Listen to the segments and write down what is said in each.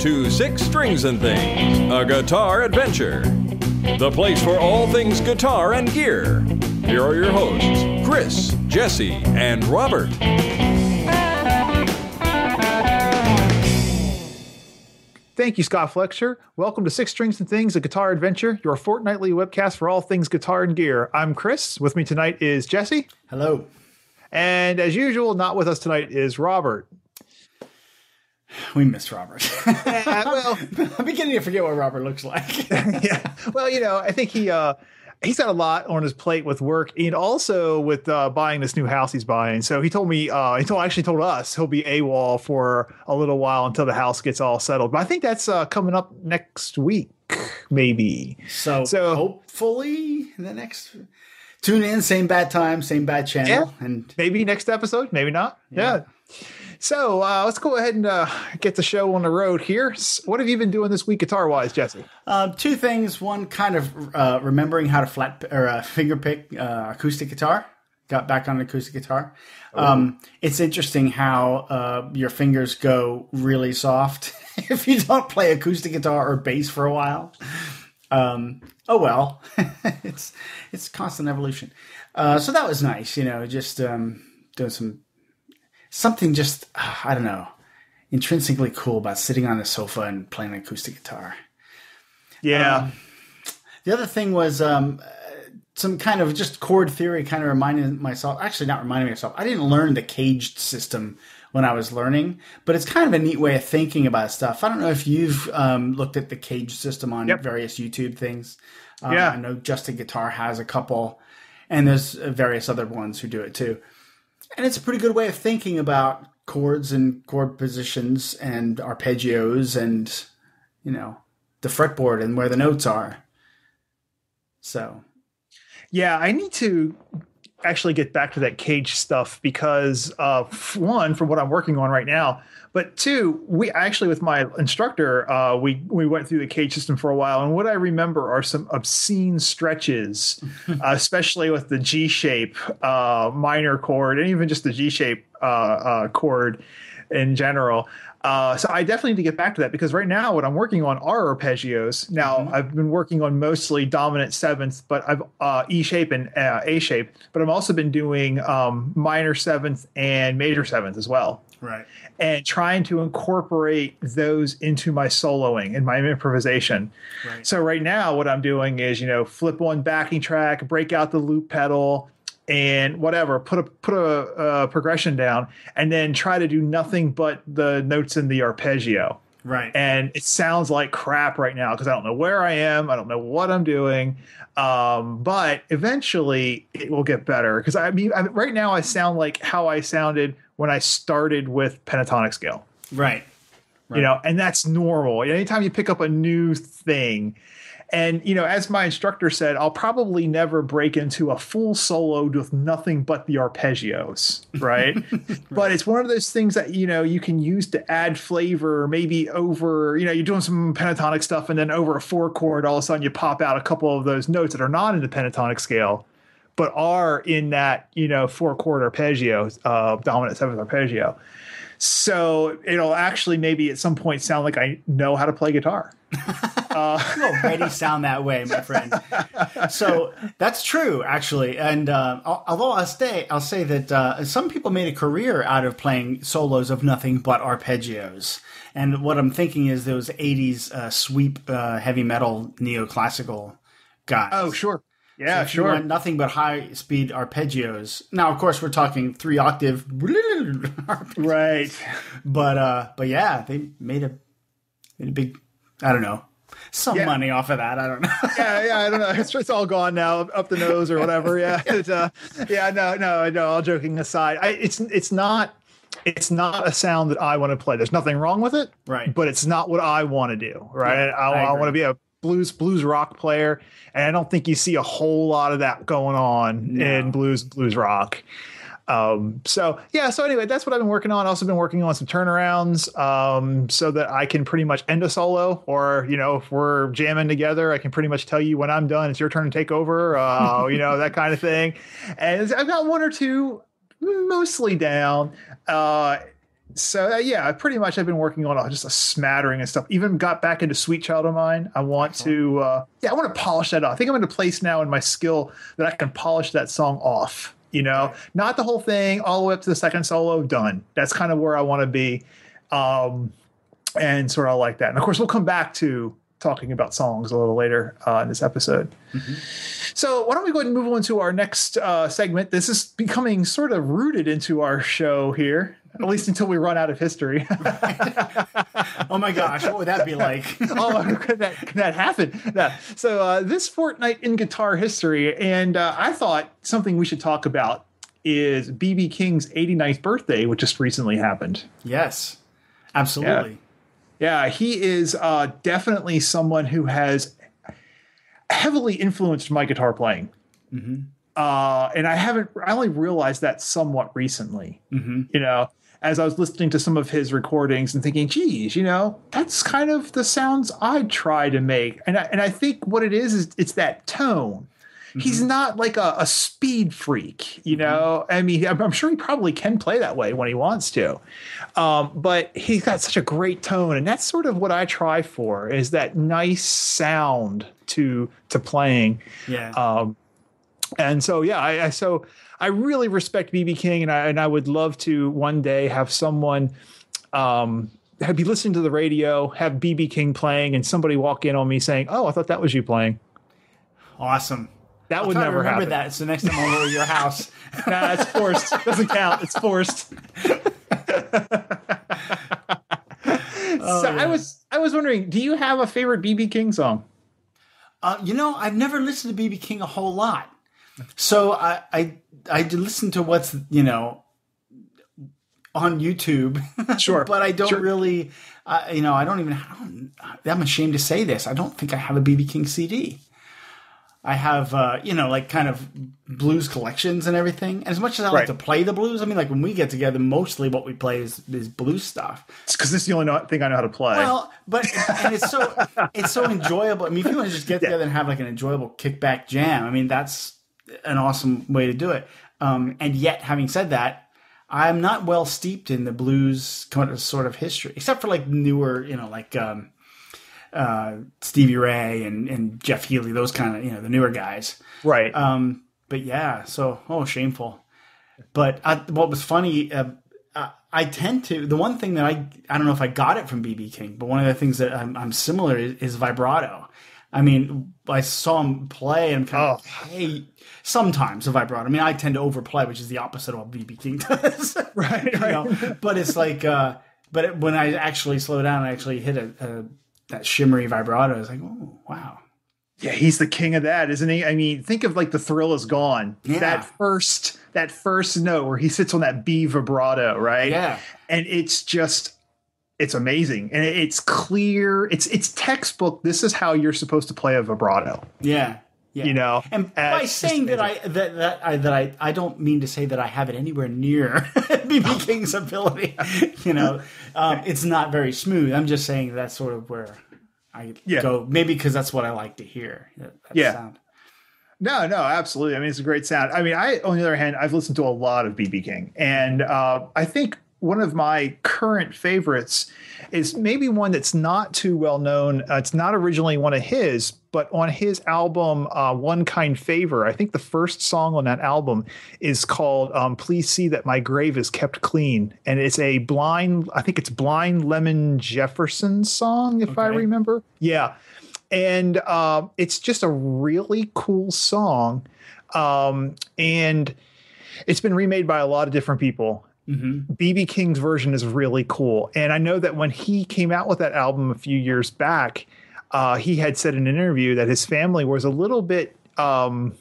to Six Strings and Things, a guitar adventure. The place for all things guitar and gear. Here are your hosts, Chris, Jesse, and Robert. Thank you, Scott Fletcher. Welcome to Six Strings and Things, a guitar adventure, your fortnightly webcast for all things guitar and gear. I'm Chris. With me tonight is Jesse. Hello. And as usual, not with us tonight is Robert. We missed Robert. Yeah, well, I'm beginning to forget what Robert looks like. yeah. Well, you know, I think he uh he's got a lot on his plate with work and also with uh, buying this new house he's buying. So he told me, uh, he told actually told us he'll be AWOL for a little while until the house gets all settled. But I think that's uh, coming up next week, maybe. So, So- hopefully the next tune in, same bad time, same bad channel, Yeah. and maybe next episode, maybe not. Yeah. So uh, let's go ahead and uh, get the show on the road here. What have you been doing this week, guitar wise, Jesse? uh, two things. One, kind of uh, remembering how to flat or uh, finger pick uh, acoustic guitar. Got back on acoustic guitar. Um, it's interesting how uh, your fingers go really soft if you don't play acoustic guitar or bass for a while. Um, oh well, it's it's constant evolution. Uh, so that was nice, you know, just um, doing some something just uh, I don't know, intrinsically cool about sitting on the sofa and playing an acoustic guitar. Yeah. The other thing was um, uh, some kind of just chord theory, kind of reminding myself. Actually, not reminding myself. I didn't learn the CAGED system when I was learning, but it's kind of a neat way of thinking about stuff. I don't know if you've um, looked at the CAGED system on Yep. various YouTube things. Um, Yeah. I know Justin Guitar has a couple, and there's uh, various other ones who do it too. And it's a pretty good way of thinking about chords and chord positions and arpeggios and you know the fretboard and where the notes are. So Yeah, I need to actually get back to that cage stuff because uh one from what I'm working on right now, but two, we actually with my instructor, uh we we went through the cage system for a while and what I remember are some obscene stretches, uh, especially with the G shape uh minor chord and even just the G shape uh uh chord in general. Uh, so I definitely need to get back to that because right now what I'm working on are arpeggios. Now I've been working on mostly dominant seventh, but I've uh, E shape and uh, A shape, but I've also been doing um, minor seventh and major seventh as well, right. and trying to incorporate those into my soloing and my improvisation. Right. So right now what I'm doing is you know flip one backing track, break out the loop pedal. And whatever, put a put a, uh progression down, and then try to do nothing but the notes in the arpeggio Right. and it sounds like crap right now because I don't know where I am. I don't know what I'm doing. Um, but eventually it will get better because I mean, I, right now I sound like how I sounded when I started with pentatonic scale, right. you know, and that's normal. Anytime you pick up a new thing, and you know, as my instructor said, I'll probably never break into a full solo with nothing but the arpeggios, right? But it's one of those things that you know you can use to add flavor. Maybe over, you know, you're doing some pentatonic stuff, and then over a four chord, all of a sudden you pop out a couple of those notes that are not in the pentatonic scale, but are in that you know four chord arpeggio, uh, dominant seventh arpeggio. So it'll actually maybe at some point sound like I know how to play guitar. You already sound that way, my friend. So that's true, actually. And uh, although I'll say I'll say that uh, some people made a career out of playing solos of nothing but arpeggios. And what I'm thinking is those '80s uh, sweep uh, heavy metal neoclassical guys. Oh, sure. Yeah, you sure. nothing but high speed arpeggios. Now, of course, we're talking three octave, Right. but uh, but yeah, they made a made a big, I don't know, some Yeah. money off of that. I don't know. yeah, yeah, I don't know. It's, it's all gone now, up the nose or whatever. Yeah, it, uh, yeah, no, no, no. All joking aside, I, it's it's not it's not a sound that I want to play. There's nothing wrong with it, Right. But it's not what I want to do, right? Yeah, I, I I, want to be a blues blues rock player, and I don't think you see a whole lot of that going on No. in blues blues rock. Um, so yeah, so anyway, that's what I've been working on. Also been working on some turnarounds, um, so that I can pretty much end a solo or, you know, if we're jamming together, I can pretty much tell you when I'm done, it's your turn to take over, uh, you know, that kind of thing. And I've got one or two mostly down. Uh, so uh, yeah, pretty much I've been working on just a smattering and stuff. Even got back into Sweet Child of Mine. I want to, uh, yeah, I want to polish that off. I think I'm in a place now in my skill that I can polish that song off. You know, not the whole thing, all the way up to the second solo. Done. That's kind of where I want to be, um, and sort of like that. And of course, we'll come back to talking about songs a little later uh, in this episode. Mm-hmm. So why don't we go ahead and move on to our next uh, segment? This is becoming sort of rooted into our show here at least until we run out of history. oh my gosh, what would that be like? oh, could that, could that happen? So uh, this fortnight in guitar history, and uh, I thought something we should talk about is BB King's 89th birthday, which just recently happened. Yes, absolutely. Yeah, yeah he is uh, definitely someone who has heavily influenced my guitar playing. Mm-hmm. Uh, and I haven't, I only realized that somewhat recently. Mm-hmm. You know, as I was listening to some of his recordings and thinking, geez, you know, that's kind of the sounds I try to make. And I, and I think what it is, is it's that tone. Mm-hmm. He's not like a, a, speed freak, you mm-hmm. know. Mm-hmm. I mean, I'm, I'm, sure he probably can play that way when he wants to, um, but he's got such a great tone, and that's sort of what I try for is that nice sound to to playing. Yeah. Um, and so yeah, I, I so I really respect BB King, and I and I would love to one day have someone um, have be listening to the radio, have BB King playing, and somebody walk in on me saying, "Oh, I thought that was you playing." Awesome. That I'll would never remember happen. that. It's the next time I'm over your house. nah, it's forced. It doesn't count. It's forced. oh, so yeah. I was I was wondering, do you have a favorite BB King song? Uh, you know, I've never listened to BB King a whole lot. So I I I listen to what's you know on YouTube. Sure, but I don't sure. really. Uh, you know, I don't even. I don't, I'm ashamed to say this. I don't think I have a BB King CD. I have, uh, you know, like kind of blues collections and everything. And As much as I right. like to play the blues, I mean, like when we get together, mostly what we play is, is blues stuff. It's because this is the only thing I know how to play. Well, but and it's so it's so enjoyable. I mean, if you want to just get together yeah. and have like an enjoyable kickback jam, I mean, that's an awesome way to do it. Um, and yet, having said that, I'm not well steeped in the blues kind of sort of history, except for like newer, you know, like um, uh, Stevie Ray and, and Jeff Healey, those kind of, you know, the newer guys. Right. Um, but yeah, so, oh, shameful. But I, what was funny, uh, I, I tend to, the one thing that I, I don't know if I got it from BB King, but one of the things that I'm, I'm similar is, is vibrato. I mean, I saw him play and kind of, oh. hey, sometimes a vibrato. I mean, I tend to overplay, which is the opposite of what BB King does. right, right. Know? But it's like, uh, but it, when I actually slow down, I actually hit a, a that shimmery vibrato. I was like, oh, wow. Yeah, he's the king of that, isn't he? I mean, think of like the thrill is gone. Yeah. That first that first note where he sits on that B vibrato, right? Yeah. And it's just it's amazing and it's clear it's it's textbook this is how you're supposed to play a vibrato yeah yeah. you know and by saying that i that that i that i i don't mean to say that i have it anywhere near bb king's ability you know um, it's not very smooth i'm just saying that's sort of where i yeah. go maybe because that's what i like to hear that, that yeah sound. No, no, absolutely. I mean, it's a great sound. I mean, I, on the other hand, I've listened to a lot of BB King, and uh, I think one of my current favorites is maybe one that's not too well known. Uh, it's not originally one of his, but on his album, uh, One Kind Favor, I think the first song on that album is called um, Please See That My Grave Is Kept Clean. And it's a blind, I think it's Blind Lemon Jefferson song, if okay. I remember. Yeah. And uh, it's just a really cool song. Um, and it's been remade by a lot of different people Mm-hmm. BB King's version is really cool. And I know that when he came out with that album a few years back, uh, he had said in an interview that his family was a little bit um,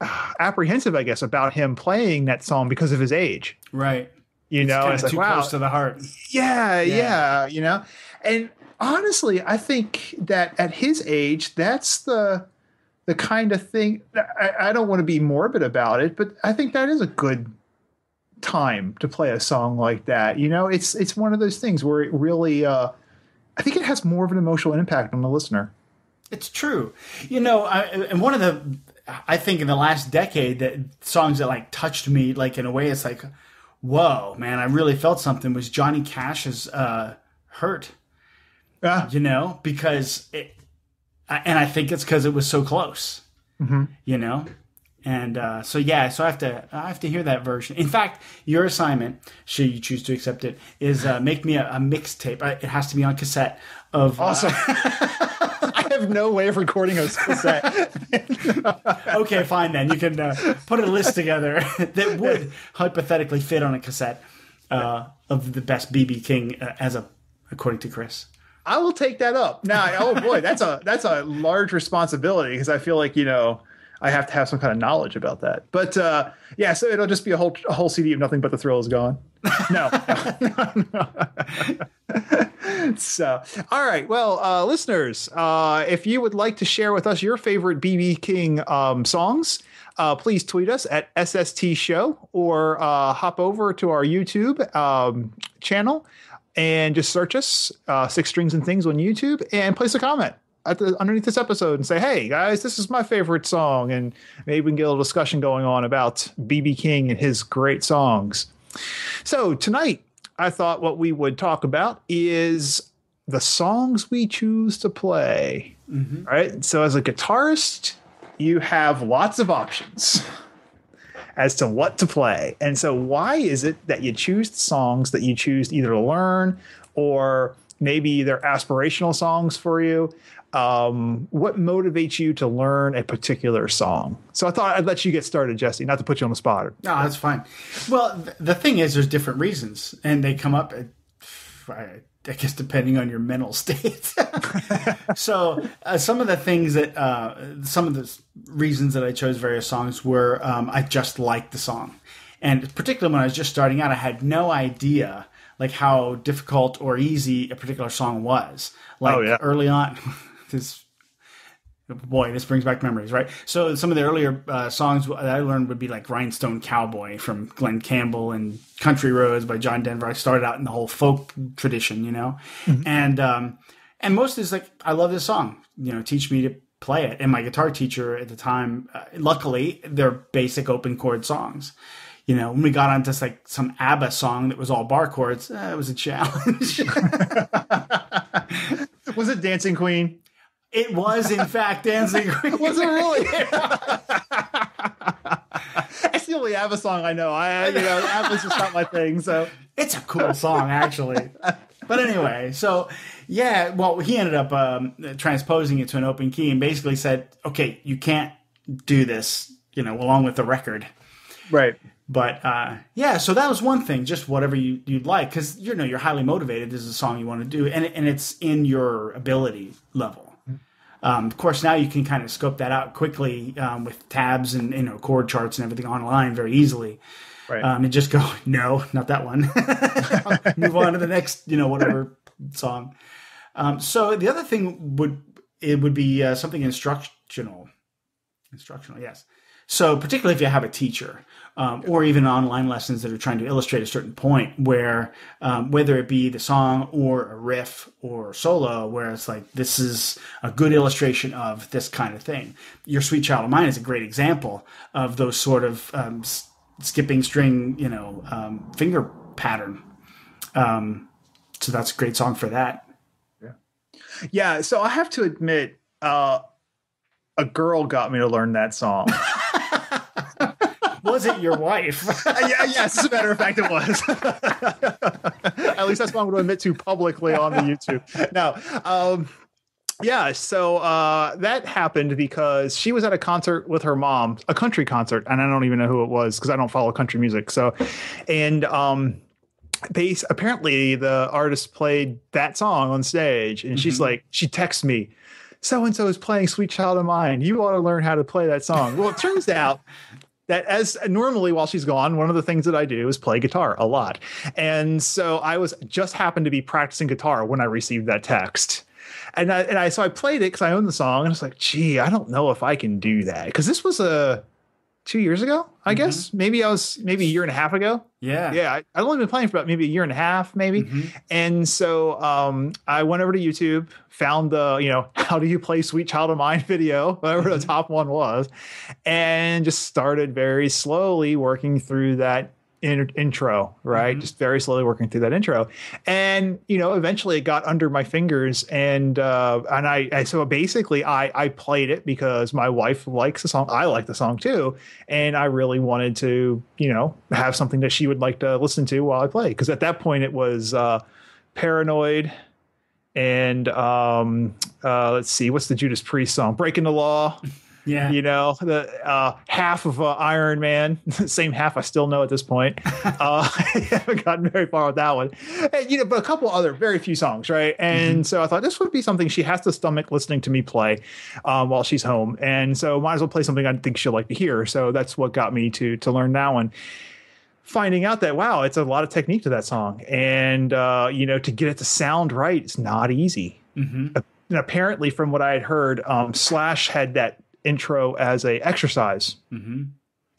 apprehensive, I guess, about him playing that song because of his age. Right. You it's know, it's like, too wow. close to the heart. Yeah, yeah, yeah, you know. And honestly, I think that at his age, that's the the kind of thing. I, I don't want to be morbid about it, but I think that is a good time to play a song like that. You know, it's it's one of those things where it really uh I think it has more of an emotional impact on the listener. It's true. You know, I, and one of the I think in the last decade that songs that like touched me like in a way it's like whoa, man, I really felt something was Johnny Cash's uh, "Hurt." Yeah. You know, because it, and I think it's because it was so close. You know, and uh, so yeah, so I have to I have to hear that version. In fact, your assignment, should you choose to accept it, is uh, make me a, a mixtape. Uh, It has to be on cassette of uh, Awesome. I have no way of recording a cassette. okay, fine then. You can uh, put a list together that would hypothetically fit on a cassette uh, of the best BB King uh, as a according to Chris. I will take that up. Now, oh boy, that's a that's a large responsibility because I feel like you know I have to have some kind of knowledge about that. But uh, yeah, so it'll just be a whole a whole CD of nothing but the thrill is gone. No. so, all right. Well, uh, listeners, uh, if you would like to share with us your favorite BB King um, songs, uh, please tweet us at SST Show or uh, hop over to our YouTube um, channel and just search us, uh, Six Strings and Things on YouTube, and place a comment the underneath this episode and say, "Hey guys, this is my favorite song," and maybe we can get a little discussion going on about BB King and his great songs. So tonight, I thought what we would talk about is the songs we choose to play. Mm-hmm. Right. So as a guitarist, you have lots of options as to what to play. And so why is it that you choose the songs that you choose either to learn or maybe they're aspirational songs for you? Um, what motivates you to learn a particular song? So I thought I'd let you get started, Jesse, not to put you on the spot. No, that's fine. Well, th- the thing is, there's different reasons, and they come up. At, I I guess depending on your mental state. so uh, some of the things that uh, some of the reasons that I chose various songs were um, I just liked the song, and particularly when I was just starting out, I had no idea like how difficult or easy a particular song was. Like Oh, yeah. early on, this boy, this brings back memories, right? So some of the earlier uh, songs that I learned would be like "Rhinestone Cowboy" from Glen Campbell and "Country Roads" by John Denver. I started out in the whole folk tradition, you know, and um, and most is like I love this song, you know, teach me to play it. And my guitar teacher at the time, uh, luckily, they're basic open chord songs. You know, when we got onto like some ABBA song that was all bar chords, uh, it was a challenge. Was it Dancing Queen? It was, in fact, Dancing Queen. Was it really? That's the only ABBA song I know. I, you know, ABBA's just not my thing. So It's a cool song, actually. but anyway, so yeah, well, he ended up um, transposing it to an open key and basically said, "Okay, you can't do this," you know, along with the record. right. But uh, yeah, so that was one thing, just whatever you you'd like, because you know you're highly motivated. This is a song you want to do, and and it's in your ability level. Um, of course, now you can kind of scope that out quickly um, with tabs and you know chord charts and everything online very easily. Right. Um, and just go, no, not that one. Move on to the next, you know, whatever song. Um, so the other thing would it would be uh, something instructional. Instructional, yes. So particularly if you have a teacher, um, or even online lessons that are trying to illustrate a certain point, where um, whether it be the song or a riff or solo, where it's like this is a good illustration of this kind of thing. Your Sweet Child of Mine is a great example of those sort of um, s- skipping string, you know, um, finger pattern. Um, so that's a great song for that. Yeah yeah. So I have to admit, uh, a girl got me to learn that song. Was it your wife? yeah, yes, as a matter of fact, it was. At least that's what I'm going to admit to publicly on the YouTube. Now, um, yeah, so uh, that happened because she was at a concert with her mom, a country concert, and I don't even know who it was because I don't follow country music. So, and um, they apparently the artist played that song on stage, and she's like, she texts me. So and so is playing "Sweet Child of Mine." You ought to learn how to play that song. Well, it turns out that as normally while she's gone, one of the things that I do is play guitar a lot. And so I was just happened to be practicing guitar when I received that text. And I, and I so I played it because I own the song and it's like, gee, I don't know if I can do that. Because this was a two years ago, I guess. Maybe I was maybe a year and a half ago. yeah. Yeah, I, I'd only been playing for about maybe a year and a half, maybe. Mhm. And so um, I went over to YouTube, found the, you know, how do you play Sweet Child of Mine video, whatever the top one was, and just started very slowly working through that in, intro, right? Mm-hmm. Just very slowly working through that intro, and you know, eventually it got under my fingers, and uh, and I, I so basically I I played it because my wife likes the song, I like the song too, and I really wanted to you know have something that she would like to listen to while I play because at that point it was uh, paranoid. And um, uh, let's see, what's the Judas Priest song? Breaking the Law Yeah. you know the uh, half of uh, Iron Man, the same half I still know at this point. uh, I haven't gotten very far with that one, and, you know, but a couple other very few songs, right? And so I thought this would be something she has to stomach listening to me play um, while she's home, and so might as well play something I think she'll like to hear. So that's what got me to to learn that one finding out that wow it's a lot of technique to that song and uh, you know to get it to sound right it's not easy and apparently from what i had heard um, slash had that intro as a exercise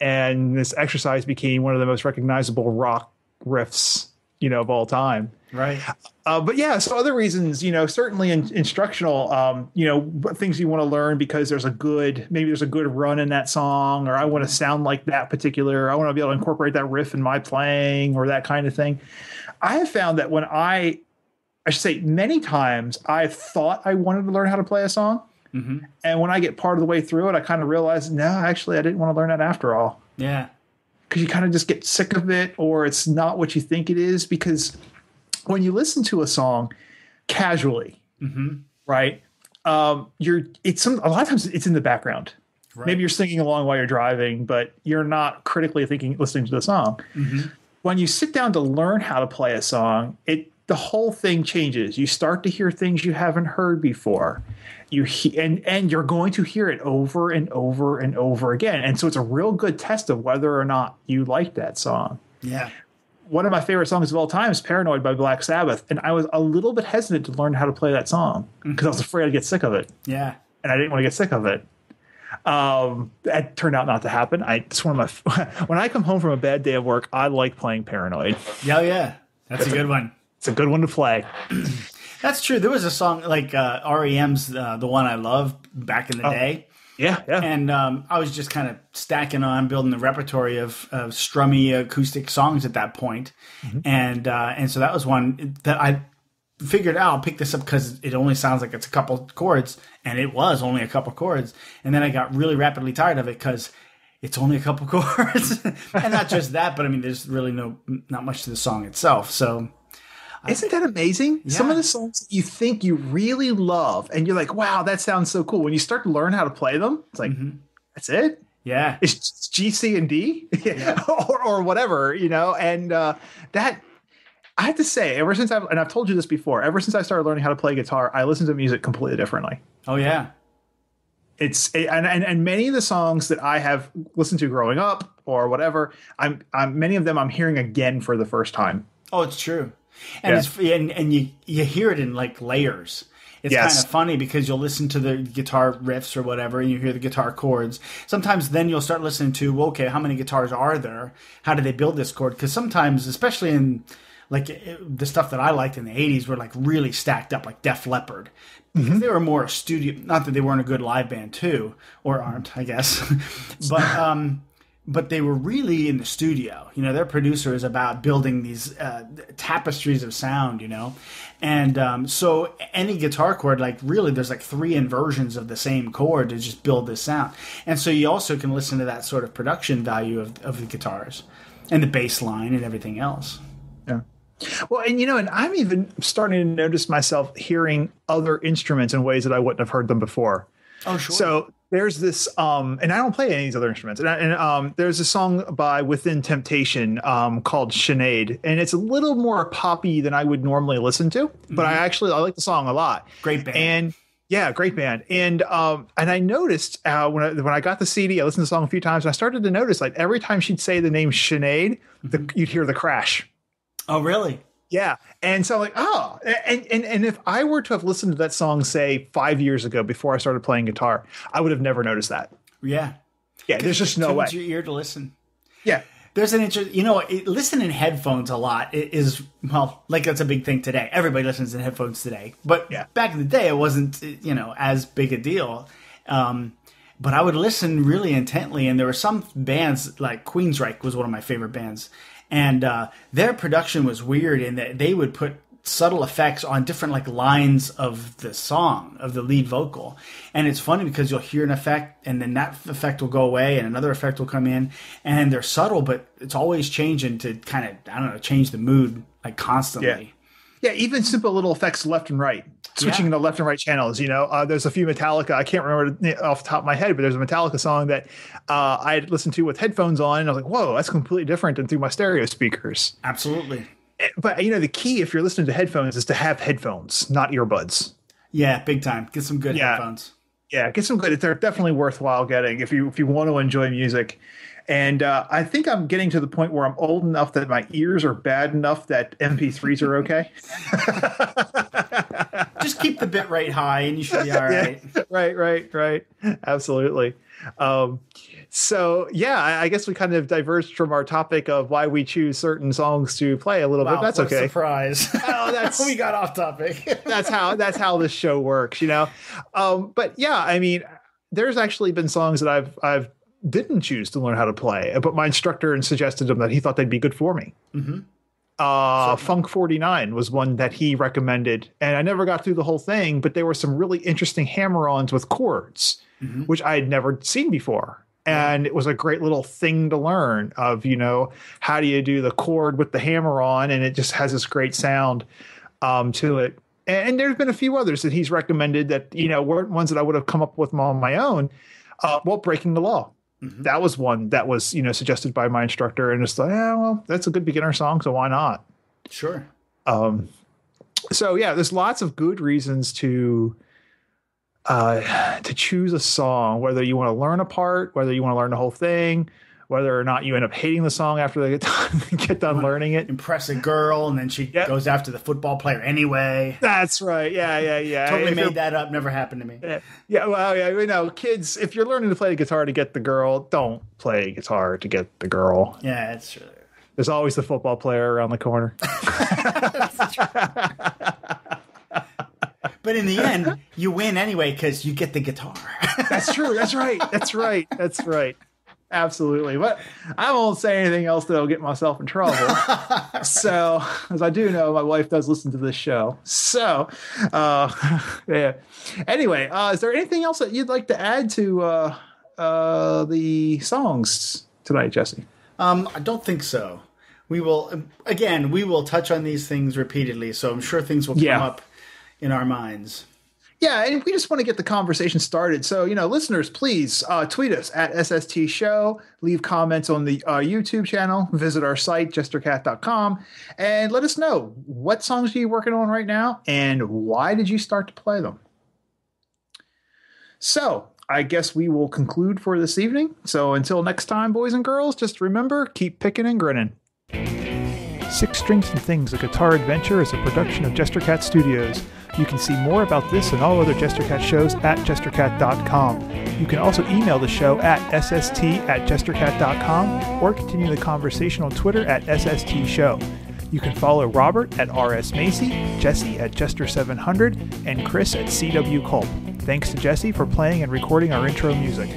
and this exercise became one of the most recognizable rock riffs you know of all time Right. uh, but yeah, so other reasons, you know, certainly in, instructional, um, you know, things you want to learn because there's a good, maybe there's a good run in that song, or I want to sound like that particular, I want to be able to incorporate that riff in my playing or that kind of thing. I have found that when I, I should say many times I've thought I wanted to learn how to play a song. Mm-hmm. And when I get part of the way through it, I kind of realize, no, actually, I didn't want to learn that after all. Yeah. because you kind of just get sick of it or it's not what you think it is because when you listen to a song casually mm-hmm. right um you're it's some a lot of times it's in the background. Maybe you're singing along while you're driving but you're not critically thinking listening to the song. Mm-hmm. When you sit down to learn how to play a song it the whole thing changes you start to hear things you haven't heard before you he- and and you're going to hear it over and over and over again and so it's a real good test of whether or not you like that song Yeah. one of my favorite songs of all time is Paranoid by Black Sabbath. And I was a little bit hesitant to learn how to play that song because I was afraid I'd get sick of it. Yeah. And I didn't want to get sick of it. Um, that turned out not to happen. I it's one of my when I come home from a bad day of work, I like playing Paranoid. Yeah. Yeah. That's a good one. It's a good one to play. That's true. There was a song like uh, REM's uh, "The One I Love" back in the day, Yeah, yeah. and um, I was just kind of stacking on building the repertory of, of strummy acoustic songs at that point, and uh, and so that was one that I figured out. I'll pick this up because it only sounds like it's a couple chords, and it was only a couple chords, and then I got really rapidly tired of it because. It's only a couple chords, and not just that, but I mean, there's really no, not much to the song itself. So, Isn't that amazing? Some of the songs you think you really love, and you're like, wow, that sounds so cool. When you start to learn how to play them, it's like, that's it. yeah, it's just G, C, and D, or or whatever, you know. And uh, that I have to say, ever since I've and I've told you this before, ever since I started learning how to play guitar, I listen to music completely differently. oh yeah, It's and and, and many of the songs that I have listened to growing up or whatever, I'm, I'm many of them I'm hearing again for the first time. Oh, it's true, and Yeah. it's and, and you you hear it in like layers. It's Yes. kind of funny because you'll listen to the guitar riffs or whatever, and you hear the guitar chords. Sometimes then you'll start listening to, well, okay, how many guitars are there? How do they build this chord? Because sometimes, especially in like it- the stuff that I liked in the '80s, were like really stacked up, like Def Leppard, because they were more a studio. Not that they weren't a good live band too, or aren't, I guess, but um, but they were really in the studio. You know, their producer is about building these uh, tapestries of sound. You know, and um, so any guitar chord, like really, there's like three inversions of the same chord to just build this sound. And so you also can listen to that sort of production value of, of the guitars and the bass line and everything else. Yeah. Well, and you know, and I'm even starting to notice myself hearing other instruments in ways that I wouldn't have heard them before. Oh, sure. So there's this, um, and I don't play any of these other instruments. And, I, and um, there's a song by Within Temptation um, called Sinead, and it's a little more poppy than I would normally listen to. But I actually I like the song a lot. Great band. And yeah, great band. And um, and I noticed uh, when I, when I got the CD, I listened to the song a few times. And I started to notice like every time she'd say the name Sinead, the, you'd hear the crash. oh, really? Yeah. And so I'm like, oh, and, and and if I were to have listened to that song, say five years ago before I started playing guitar, I would have never noticed that. Yeah. Yeah, there's just no way. Your ear to listen. Yeah. There's an interest, you know, it, listen in headphones a lot is, well, like that's a big thing today. Everybody listens in headphones today. But Yeah. back in the day, it wasn't, you know, as big a deal. Um, but I would listen really intently, and there were some bands like Queensryche was one of my favorite bands, and uh, their production was weird in that they would put subtle effects on different like lines of the song of the lead vocal. And it's funny because you'll hear an effect and then that effect will go away and another effect will come in. And they're subtle but it's always changing to kind of i don't know change the mood like constantly Yeah, even simple little effects left and right, switching Yeah. the left and right channels. You know, uh, there's a few Metallica. I can't remember off the top of my head, but there's a Metallica song that uh, I had listened to with headphones on, and I was like, "Whoa, that's completely different than through my stereo speakers." absolutely But you know, the key if you're listening to headphones is to have headphones, not earbuds. yeah big time get some good Yeah. headphones Yeah, get some good. They're definitely worthwhile getting if you if you want to enjoy music. And uh, I think I'm getting to the point where I'm old enough that my ears are bad enough that MP3s are okay. just keep the bit rate high and you should be all right right, right, right. Absolutely. Um, so yeah, I, I guess we kind of diverged from our topic of why we choose certain songs to play a little Wow, bit. That's okay. surprise Oh, that's we got off topic that's how that's how this show works, you know. Um, but yeah, I mean, there's actually been songs that I've I've didn't choose to learn how to play, but my instructor suggested them that he thought they'd be good for me. Mhm. Uh, Funk 49 was one that he recommended, and I never got through the whole thing, but there were some really interesting hammer-ons with chords, Mhm. which I had never seen before. And it was a great little thing to learn of, you know, how do you do the chord with the hammer on? And it just has this great sound um, to it. And, and there's been a few others that he's recommended that, you know, weren't ones that I would have come up with on my own. Uh, well, Breaking the Law. Mhm. That was one that was, you know, suggested by my instructor. And it's like, yeah, well, that's a good beginner song. So why not? sure Um, so yeah, there's lots of good reasons to uh, to choose a song, whether you want to learn a part, whether you want to learn the whole thing, whether or not you end up hating the song after they get done, get done learning it. impress a girl and then she Yep. goes after the football player anyway That's right. Yeah, yeah, yeah. totally If made that up never happened to me Yeah, yeah, well, yeah, you know, kids, if you're learning to play the guitar to get the girl, don't play guitar to get the girl. yeah it's true There's always the football player around the corner. but in the end you win anyway because you get the guitar That's true. That's right. That's right. That's right. Absolutely. But I won't say anything else that'll get myself in trouble. so, as I do know, my wife does listen to this show. So, uh, yeah. Anyway, uh, is there anything else that you'd like to add to uh, uh, the songs tonight, Jesse? Um, I don't think so. We will again. We will touch on these things repeatedly, so I'm sure things will come Yeah. up in our minds. Yeah, and we just want to get the conversation started. So, you know, listeners, please uh, tweet us at SST Show, leave comments on the uh, YouTube channel, visit our site, jestercat.com, and let us know what songs are you working on right now and why did you start to play them? So, I guess we will conclude for this evening. So, until next time, boys and girls, just remember keep picking and grinning. Six Strings and Things, a guitar adventure, is a production of Jestercat Studios. You can see more about this and all other Jestercat shows at jestercat.com. You can also email the show at sst at jestercat.com or continue the conversation on Twitter at sst show. You can follow Robert at RS Macy, Jesse at Jester700, and Chris at CW Culp. Thanks to Jesse for playing and recording our intro music.